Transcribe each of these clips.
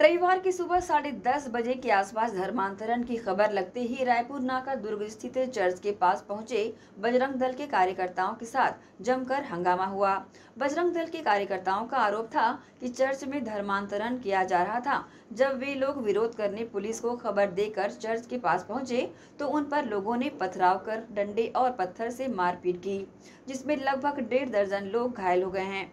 रविवार की सुबह साढ़े दस बजे के आसपास धर्मांतरण की खबर लगते ही रायपुर नाका दुर्ग स्थित चर्च के पास पहुँचे बजरंग दल के कार्यकर्ताओं के साथ जमकर हंगामा हुआ। बजरंग दल के कार्यकर्ताओं का आरोप था कि चर्च में धर्मांतरण किया जा रहा था। जब वे लोग विरोध करने पुलिस को खबर देकर चर्च के पास पहुँचे तो उन पर लोगों ने पथराव कर डंडे और पत्थर से मारपीट की, जिसमें लगभग डेढ़ दर्जन लोग घायल हो गए हैं।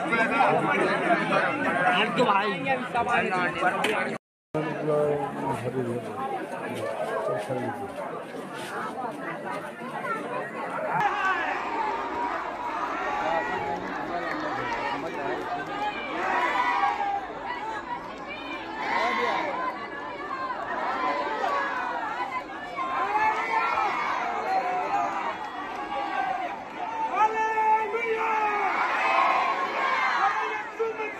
भाई।